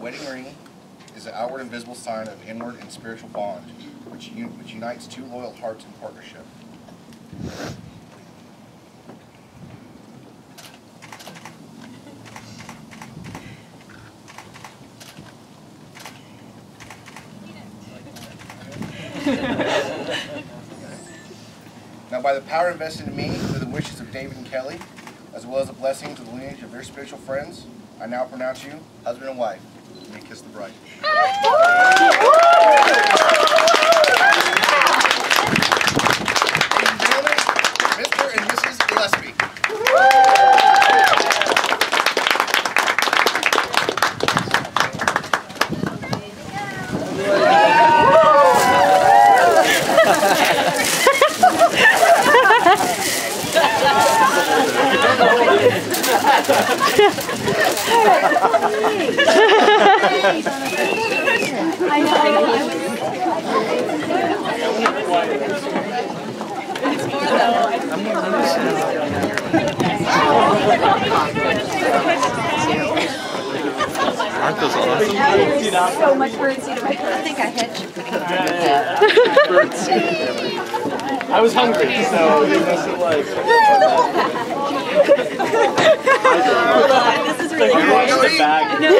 wedding ring is an outward and visible sign of inward and spiritual bond, which, un- which unites two loyal hearts in partnership. Now, by the power invested in me through the wishes of David and Kelly, as well as the blessings of the lineage of their spiritual friends, I now pronounce you husband and wife. Kiss the bride. Aren't those awesome? So much birdseed. I think I hit you. I was hungry, so you must have. This is really Like, you walked in the bag. No,